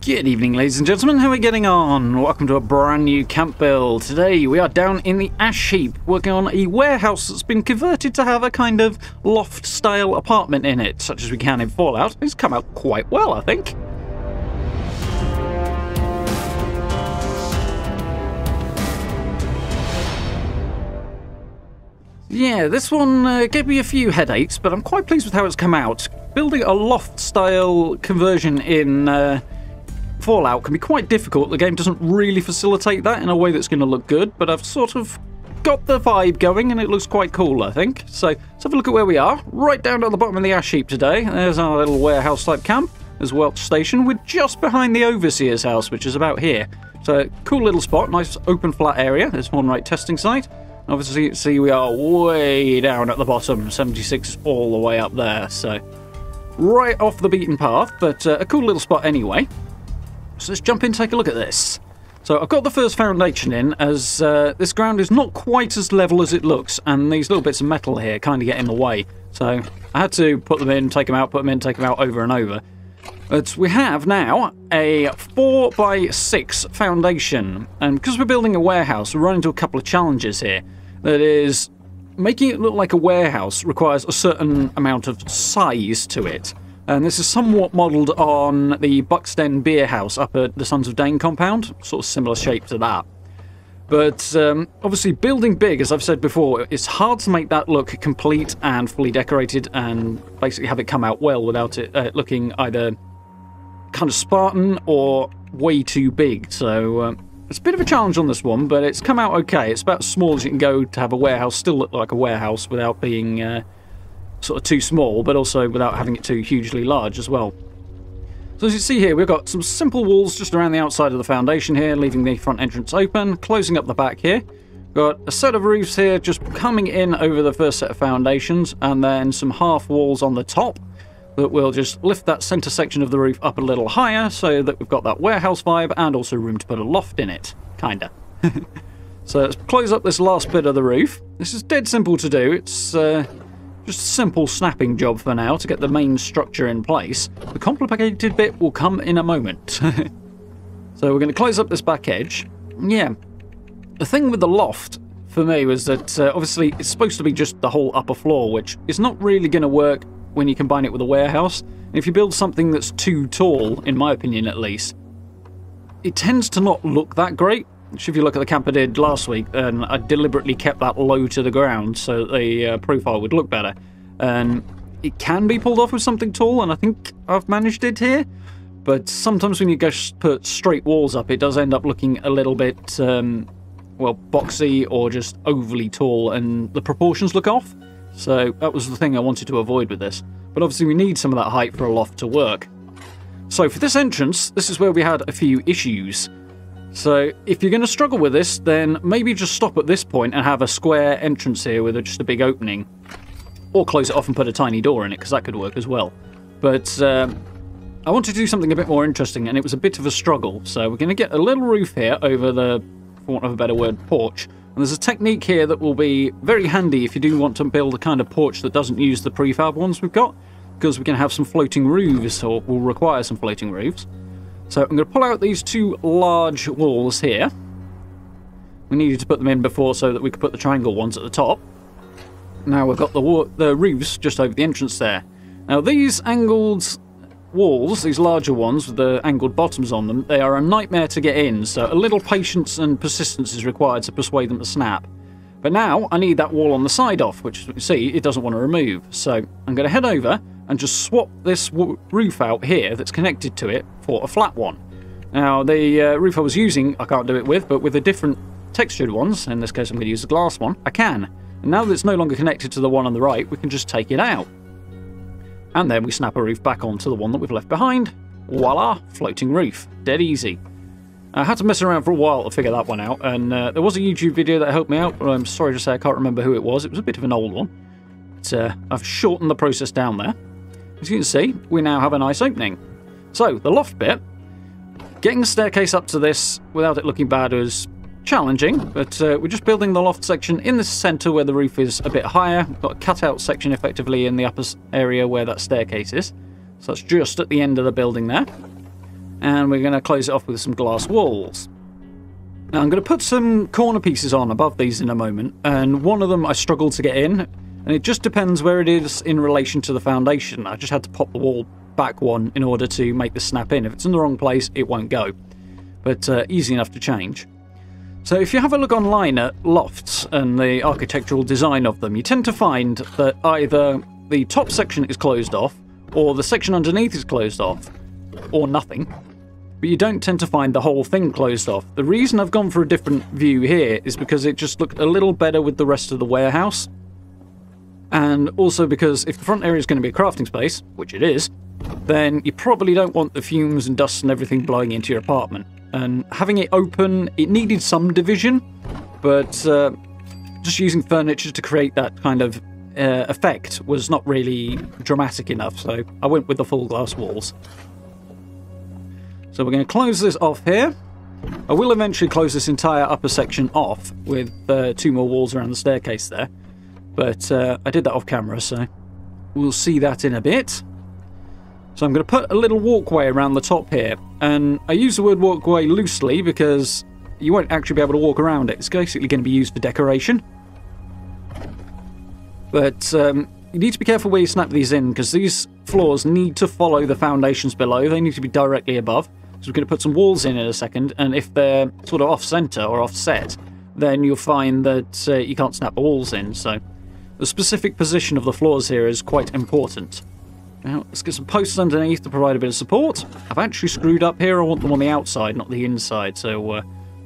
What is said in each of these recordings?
Good evening, ladies and gentlemen. How are we getting on? Welcome to a brand new camp build. Today we are down in the ash heap working on a warehouse that's been converted to have a kind of loft-style apartment in it, such as we can in Fallout. It's come out quite well, I think. Yeah, this one uh, gave me a few headaches, but I'm quite pleased with how it's come out. Building a loft-style conversion in uh, Fallout can be quite difficult. The game doesn't really facilitate that in a way that's going to look good, but I've sort of got the vibe going and it looks quite cool, I think. So let's have a look at where we are. Right down at the bottom of the ash heap today. There's our little warehouse-type camp. There's Welch Station. We're just behind the Overseer's house, which is about here. So cool little spot, nice open flat area. There's one right testing site. Obviously, see we are way down at the bottom, 76 all the way up there, so right off the beaten path, but uh, a cool little spot anyway. So let's jump in and take a look at this. So I've got the first foundation in, as uh, this ground is not quite as level as it looks, and these little bits of metal here kind of get in the way. So I had to put them in, take them out, put them in, take them out over and over. But we have now a 4 by 6 foundation, and because we're building a warehouse, we're running into a couple of challenges here. That is, making it look like a warehouse requires a certain amount of size to it. And this is somewhat modelled on the Buxton Beer House up at the Sons of Dane compound, sort of similar shape to that. But um, obviously, building big, as I've said before, it's hard to make that look complete and fully decorated and basically have it come out well without it uh, looking either kind of Spartan or way too big. So um, it's a bit of a challenge on this one, but it's come out okay. It's about as small as you can go to have a warehouse still look like a warehouse without being uh, sort of too small, but also without having it too hugely large as well. So as you see here, we've got some simple walls just around the outside of the foundation here, leaving the front entrance open, closing up the back here. Got a set of roofs here just coming in over the first set of foundations, and then some half walls on the top that will just lift that center section of the roof up a little higher so that we've got that warehouse vibe and also room to put a loft in it. Kinda. so let's close up this last bit of the roof. This is dead simple to do. It's uh, just a simple snapping job for now to get the main structure in place. The complicated bit will come in a moment. so we're going to close up this back edge. Yeah. The thing with the loft for me was that uh, obviously it's supposed to be just the whole upper floor, which is not really going to work when you combine it with a warehouse. And if you build something that's too tall, in my opinion at least, it tends to not look that great. If you look at the camp I did last week, and I deliberately kept that low to the ground so the uh, profile would look better. And it can be pulled off with something tall, and I think I've managed it here. But sometimes when you go put straight walls up, it does end up looking a little bit, um, well, boxy or just overly tall, and the proportions look off. So that was the thing I wanted to avoid with this. But obviously we need some of that height for a loft to work. So for this entrance, this is where we had a few issues. So if you're going to struggle with this, then maybe just stop at this point and have a square entrance here with just a big opening. Or close it off and put a tiny door in it, because that could work as well. But um, I wanted to do something a bit more interesting, and it was a bit of a struggle. So we're going to get a little roof here over the, for want of a better word, porch. And there's a technique here that will be very handy if you do want to build a kind of porch that doesn't use the prefab ones we've got, because we can have some floating roofs, or will require some floating roofs. So I'm going to pull out these two large walls here. We needed to put them in before so that we could put the triangle ones at the top. Now we've got the, the roofs just over the entrance there. Now these angled walls, these larger ones with the angled bottoms on them, they are a nightmare to get in, so a little patience and persistence is required to persuade them to snap. But now I need that wall on the side off, which you see it doesn't want to remove. So I'm going to head over and just swap this roof out here that's connected to it for a flat one. Now the uh, roof I was using I can't do it with, but with the different textured ones, in this case I'm going to use the glass one, I can. And now that it's no longer connected to the one on the right, we can just take it out. And then we snap a roof back onto the one that we've left behind. Voila, floating roof. Dead easy. I had to mess around for a while to figure that one out, and uh, there was a YouTube video that helped me out, but I'm sorry to say I can't remember who it was. It was a bit of an old one. But uh, I've shortened the process down there. As you can see, we now have a nice opening. So, the loft bit, getting the staircase up to this without it looking bad was challenging, but uh, we're just building the loft section in the centre where the roof is a bit higher. We've got a cutout section effectively in the upper area where that staircase is. So that's just at the end of the building there. And we're going to close it off with some glass walls. Now I'm going to put some corner pieces on above these in a moment, and one of them I struggled to get in, and it just depends where it is in relation to the foundation. I just had to pop the wall back one in order to make the snap in. If it's in the wrong place, it won't go. But uh, easy enough to change. So if you have a look online at lofts and the architectural design of them, you tend to find that either the top section is closed off, or the section underneath is closed off, or nothing. But you don't tend to find the whole thing closed off. The reason I've gone for a different view here is because it just looked a little better with the rest of the warehouse. And also because if the front area is going to be a crafting space, which it is, then you probably don't want the fumes and dust and everything blowing into your apartment. And having it open, it needed some division, but uh, just using furniture to create that kind of uh, effect was not really dramatic enough, so I went with the full glass walls. So we're going to close this off here. I will eventually close this entire upper section off with uh, two more walls around the staircase there. But uh, I did that off camera, so we'll see that in a bit. So I'm going to put a little walkway around the top here. And I use the word walkway loosely because you won't actually be able to walk around it. It's basically going to be used for decoration. But um, you need to be careful where you snap these in because these floors need to follow the foundations below. They need to be directly above. So we're going to put some walls in in a second. And if they're sort of off-center or offset, then you'll find that uh, you can't snap the walls in. So the specific position of the floors here is quite important. Now, let's get some posts underneath to provide a bit of support. I've actually screwed up here. I want them on the outside, not the inside. So uh,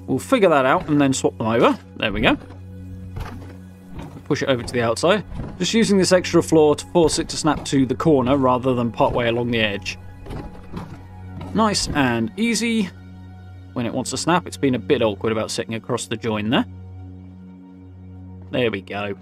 we'll figure that out and then swap them over. There we go. Push it over to the outside. Just using this extra floor to force it to snap to the corner rather than partway along the edge. Nice and easy. When it wants to snap, it's been a bit awkward about sitting across the join there. There we go.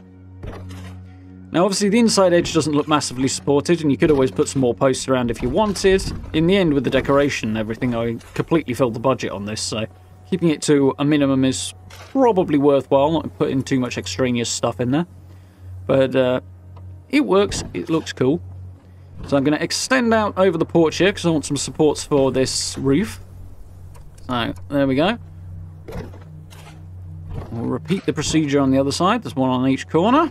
Now, obviously, the inside edge doesn't look massively supported, and you could always put some more posts around if you wanted. In the end, with the decoration and everything, I completely filled the budget on this, so keeping it to a minimum is probably worthwhile, not putting too much extraneous stuff in there. But uh, it works, it looks cool. So I'm going to extend out over the porch here, because I want some supports for this roof. So, there we go. We'll repeat the procedure on the other side. There's one on each corner.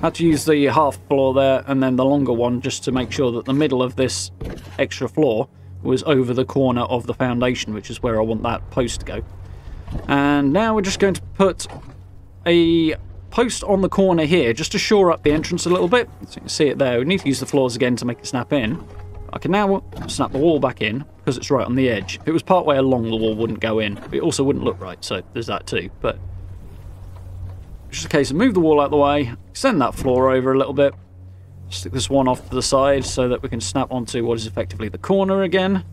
Had to use the half floor there and then the longer one just to make sure that the middle of this extra floor was over the corner of the foundation, which is where I want that post to go. And now we're just going to put a post on the corner here just to shore up the entrance a little bit. So you can see it there. We need to use the floors again to make it snap in. I can now snap the wall back in because it's right on the edge. If it was part way along, the wall wouldn't go in. It also wouldn't look right, so there's that too. But just a case of move the wall out of the way, extend that floor over a little bit, stick this one off to the side so that we can snap onto what is effectively the corner again.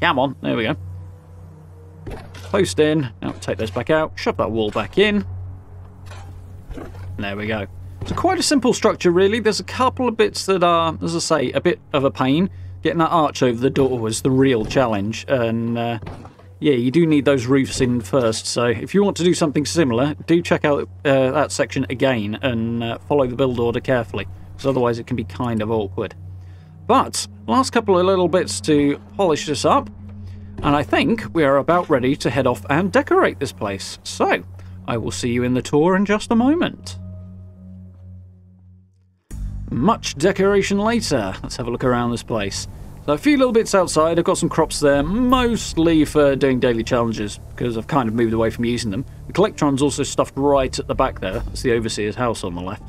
Come on, there we go. Post in, now take those back out, shove that wall back in. There we go. It's quite a simple structure really, there's a couple of bits that are, as I say, a bit of a pain. Getting that arch over the door was the real challenge, and uh, yeah, you do need those roofs in first. So if you want to do something similar, do check out uh, that section again and uh, follow the build order carefully, because otherwise it can be kind of awkward. But last couple of little bits to polish this up, and I think we are about ready to head off and decorate this place. So I will see you in the tour in just a moment. Much decoration later. Let's have a look around this place. So a few little bits outside. I've got some crops there, mostly for doing daily challenges, because I've kind of moved away from using them. The Collectron's also stuffed right at the back there. That's the Overseer's house on the left.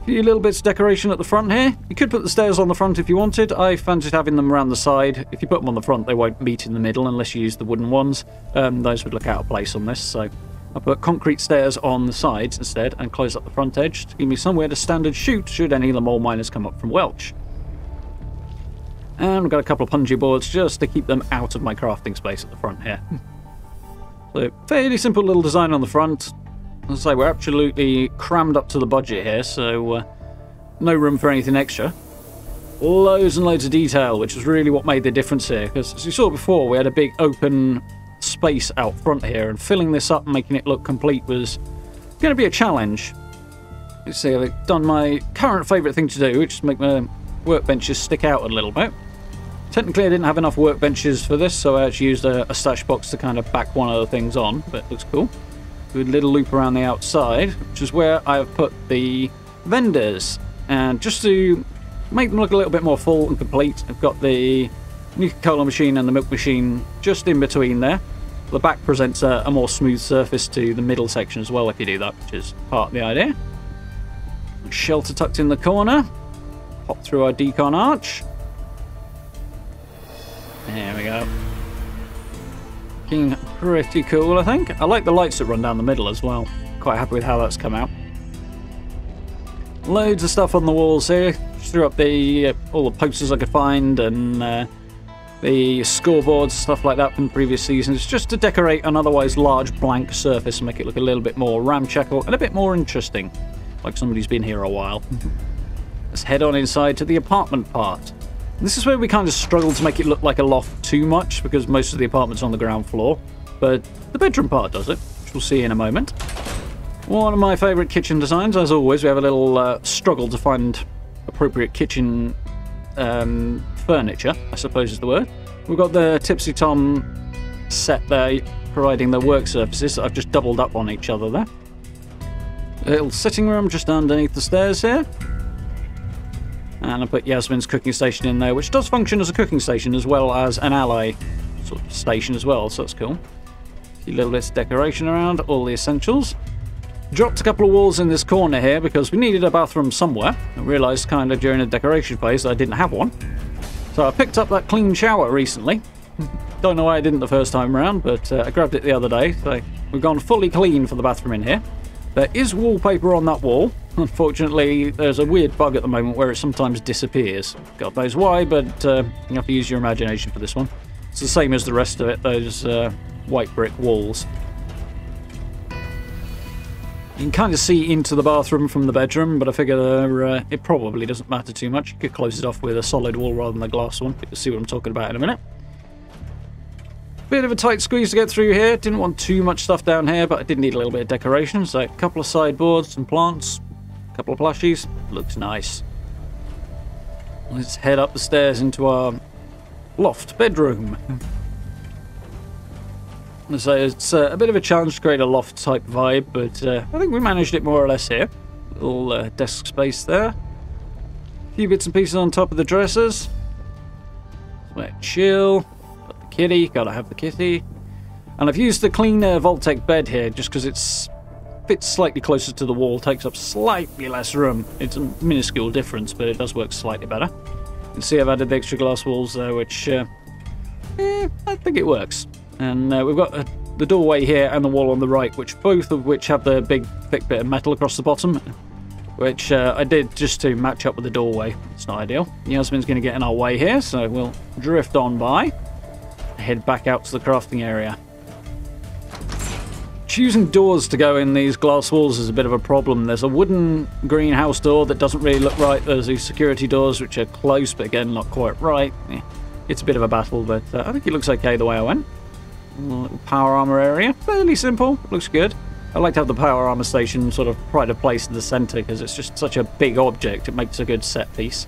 A few little bits of decoration at the front here. You could put the stairs on the front if you wanted. I fancied having them around the side. If you put them on the front, they won't meet in the middle unless you use the wooden ones. Um, those would look out of place on this, so I put concrete stairs on the sides instead and close up the front edge to give me somewhere to stand and shoot should any of the mole miners come up from Welch. And we've got a couple of punji boards just to keep them out of my crafting space at the front here. so, fairly simple little design on the front. As I say, we're absolutely crammed up to the budget here, so uh, no room for anything extra. Loads and loads of detail, which is really what made the difference here. Because as you saw before, we had a big open space out front here, and filling this up and making it look complete was going to be a challenge. Let's see, I've done my current favourite thing to do, which is make my workbenches stick out a little bit Technically, I didn't have enough workbenches for this, so I actually used a, a stash box to kind of back one of the things on, but it looks cool. Good little loop around the outside, which is where I've put the vendors. And just to make them look a little bit more full and complete, I've got the Nuka-Cola machine and the milk machine just in between there. The back presents a, a, more smooth surface to the middle section as well if you do that, which is part of the idea. Shelter tucked in the corner. Pop through our decon arch. There we go. Looking pretty cool, I think. I like the lights that run down the middle as well. Quite happy with how that's come out. Loads of stuff on the walls here. Just threw up the uh, all the posters I could find and uh, the scoreboards, stuff like that from previous seasons, just to decorate an otherwise large blank surface and make it look a little bit more ramshackle and a bit more interesting, like somebody's been here a while. Let's head on inside to the apartment part. This is where we kind of struggle to make it look like a loft too much, because most of the apartment's on the ground floor, but the bedroom part does it, which we'll see in a moment. One of my favourite kitchen designs, as always, we have a little uh, struggle to find appropriate kitchen um, furniture, I suppose is the word. We've got the Tipsy Tom set there, providing the work surfaces I've just doubled up on each other there. A little sitting room just underneath the stairs here. And I put Yasmin's cooking station in there, which does function as a cooking station as well as an ally sort of station as well, so that's cool. A little bits of decoration around, all the essentials. Dropped a couple of walls in this corner here because we needed a bathroom somewhere. I realised kind of during the decoration phase that I didn't have one. So I picked up that clean shower recently. Don't know why I didn't the first time around, but uh, I grabbed it the other day. So we've gone fully clean for the bathroom in here. There is wallpaper on that wall. Unfortunately, there's a weird bug at the moment where it sometimes disappears. God knows why, but uh, you have to use your imagination for this one. It's the same as the rest of it, those uh, white brick walls. You can kind of see into the bathroom from the bedroom, but I figure uh, it probably doesn't matter too much. You could close it off with a solid wall rather than a glass one. You'll see what I'm talking about in a minute. Bit of a tight squeeze to get through here. Didn't want too much stuff down here, but I did need a little bit of decoration. So a couple of sideboards, some plants, a couple of plushies. Looks nice. Let's head up the stairs into our loft bedroom. So it's uh, a bit of a challenge to create a loft type vibe, but uh, I think we managed it more or less here. Little uh, desk space there. A few bits and pieces on top of the dressers. Somewhere chill. Got the kitty, gotta have the kitty. And I've used the clean uh, Vault-Tec bed here just because it's fits slightly closer to the wall, takes up slightly less room. It's a minuscule difference, but it does work slightly better. You can see I've added the extra glass walls there, which uh, eh, I think it works. And uh, we've got uh, the doorway here and the wall on the right, which both of which have the big thick bit of metal across the bottom, which uh, I did just to match up with the doorway. It's not ideal. Yasmin's going to get in our way here, so we'll drift on by, head back out to the crafting area. Choosing doors to go in these glass walls is a bit of a problem. There's a wooden greenhouse door that doesn't really look right. There's these security doors which are close, but again, not quite right. It's a bit of a battle, but uh, I think it looks okay the way I went. Little power armor area. Fairly simple. Looks good. I like to have the power armor station sort of pride of place in the center because it's just such a big object. It makes a good set piece.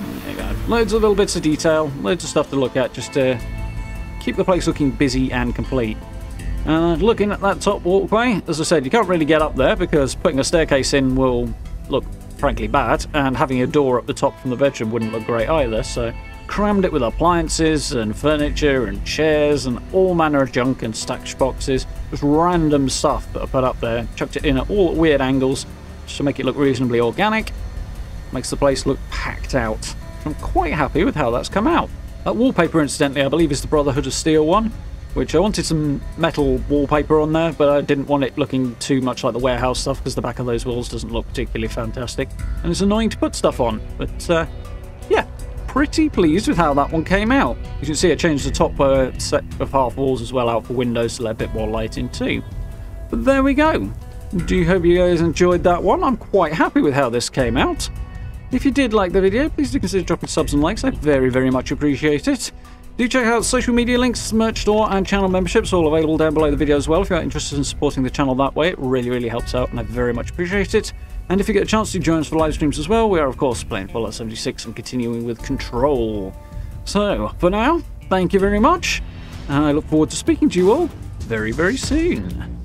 There you go. Loads of little bits of detail. Loads of stuff to look at just to keep the place looking busy and complete. Uh, looking at that top walkway, as I said, you can't really get up there because putting a staircase in will look frankly bad, and having a door up the top from the bedroom wouldn't look great either, so crammed it with appliances and furniture and chairs and all manner of junk and stacked boxes. Just random stuff that I put up there. Chucked it in at all weird angles just to make it look reasonably organic. Makes the place look packed out. I'm quite happy with how that's come out. That wallpaper, incidentally, I believe is the Brotherhood of Steel one, which I wanted some metal wallpaper on there, but I didn't want it looking too much like the warehouse stuff because the back of those walls doesn't look particularly fantastic. And it's annoying to put stuff on, but uh, pretty pleased with how that one came out. You can see I changed the top uh, set of half walls as well out for windows to let a bit more light in too. But there we go. Do you hope you guys enjoyed that one. I'm quite happy with how this came out. If you did like the video, please do consider dropping subs and likes. I very, very much appreciate it. Do check out social media links, merch store, and channel memberships, all available down below the video as well. If you're interested in supporting the channel that way, it really, really helps out, and I very much appreciate it. And if you get a chance to join us for live streams as well, we are of course playing Fallout 76 and continuing with Control. So, for now, thank you very much, and I look forward to speaking to you all very, very soon.